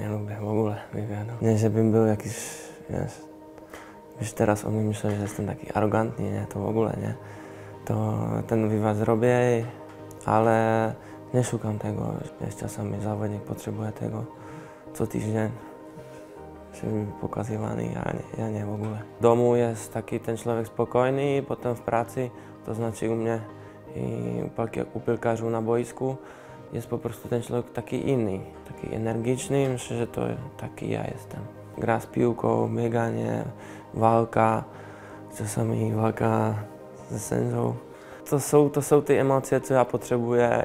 Nie lubię w ogóle wywiadu. Nie, żebym był jakiś, wiesz, wiesz teraz o mnie myślę, że jestem taki arrogantny, nie, to w ogóle nie. To ten wywiad zrobię, ale nie szukam tego. Wiesz, czasami zawodnik potrzebuje tego co tydzień, żeby był pokazywany, ja nie, ja nie w ogóle. W domu jest taki ten człowiek spokojny, potem w pracy, to znaczy u mnie i u piłkarzy na boisku jest po prostu ten człowiek taki inny, taki energiczny. Myślę, że to taki ja jestem. Gra z piłką, bieganie, walka, czasami walka ze sędzią. To są, to są te emocje, co ja potrzebuję.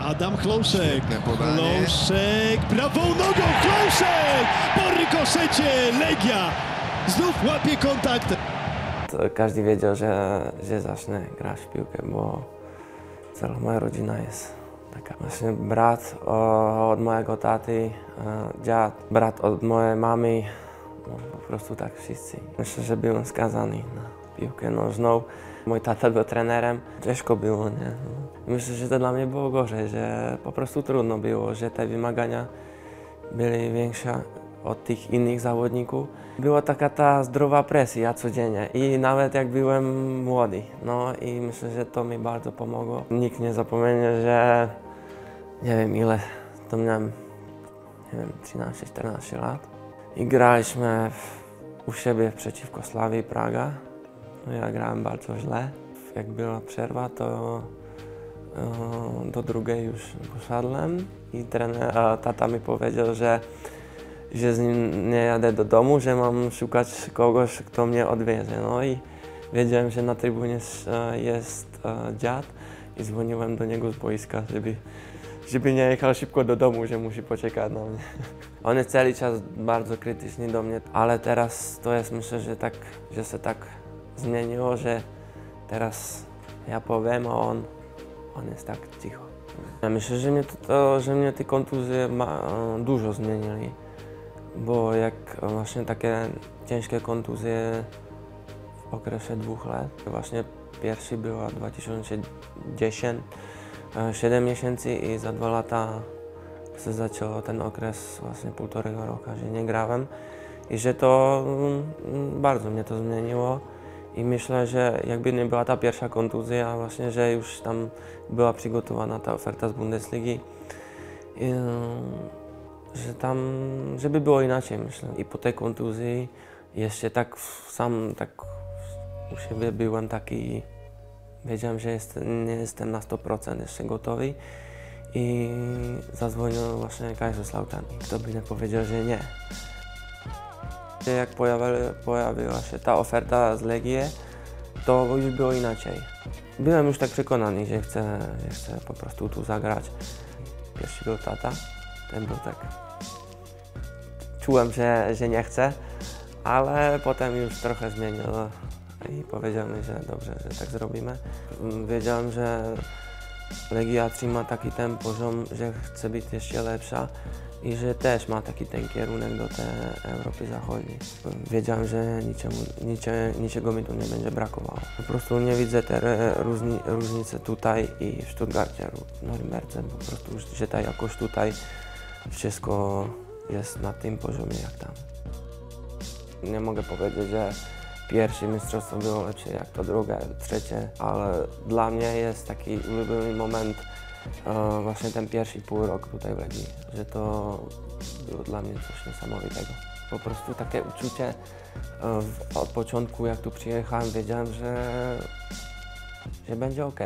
Adam podanie. Chlouszek, prawą nogą Chlouszek! Po rykoszecie Legia znów łapie kontakt. Każdy wiedział, że, że zacznę grać w piłkę, bo cała moja rodzina jest taka. Właśnie brat o, od mojego taty, e, dziad, brat od mojej mamy, no, po prostu tak wszyscy. Myślę, że byłem skazany na piłkę nożną. Mój tata był trenerem, ciężko było, nie? Myślę, że to dla mnie było gorzej, że po prostu trudno było, że te wymagania były większe od tych innych zawodników. Była taka ta zdrowa presja codziennie i nawet jak byłem młody. No i myślę, że to mi bardzo pomogło. Nikt nie zapomenie, że nie wiem ile, to miałem, nie wiem, 13-14 lat. I graliśmy u siebie przeciwko Slawii Praga. No ja grałem bardzo źle. Jak była przerwa, to e, do drugiej już poszedłem i trener, tata mi powiedział, że, że z nim nie jadę do domu, że mam szukać kogoś, kto mnie odwiezie. No i wiedziałem, że na trybunie jest, e, jest e, dziad i dzwoniłem do niego z boiska, żeby, żeby nie jechał szybko do domu, że musi poczekać na mnie. On jest cały czas bardzo krytyczny do mnie, ale teraz to jest myślę, że tak, że się tak zmieniło, że teraz ja powiem, a on, on jest tak cicho. Ja myślę, że mnie, to, to, że mnie te kontuzje ma, e, dużo zmienili, bo jak właśnie takie ciężkie kontuzje w okresie dwóch lat, właśnie pierwszy była 2010, 7 miesięcy i za dwa lata się zaczął ten okres właśnie półtorego roku, że nie i że to mm, bardzo mnie to zmieniło. I myślę, że jakby nie była ta pierwsza kontuzja, właśnie, że już tam była przygotowana ta oferta z Bundesligi, i, że tam, żeby było inaczej, myślę. I po tej kontuzji jeszcze tak sam tak u siebie byłem taki, wiedziałem, że jest, nie jestem na 100% jeszcze gotowy i zadzwonił właśnie Kaiserslautern. Kto by nie powiedział, że nie. Jak pojawiła, się ta oferta z Legii, to już było inaczej. Byłem już tak przekonany, że chcę, chcę po prostu tu zagrać. Pierwszy był tata, ten był tak... Czułem, że, że nie chcę, ale potem już trochę zmienił i powiedział mi, że dobrze, że tak zrobimy. Wiedziałem, że Legia trzyma taki ten poziom, że chce być jeszcze lepsza i że też ma taki ten kierunek do tej Europy Zachodniej. Wiedziałem, że niczemu, nicze, niczego mi tu nie będzie brakowało. Po prostu nie widzę tej różni, różnicy tutaj i w Stuttgarcie, w Norimberce. Po prostu, że ta jakość tutaj wszystko jest na tym poziomie jak tam. Nie mogę powiedzieć, że pierwsze mistrzostwo było lepsze jak to drugie, trzecie, ale dla mnie jest taki ulubiony moment e, właśnie ten pierwszy pół rok tutaj w Legii, że to było dla mnie coś niesamowitego. Po prostu takie uczucie e, od początku jak tu przyjechałem, wiedziałem, że, że będzie ok.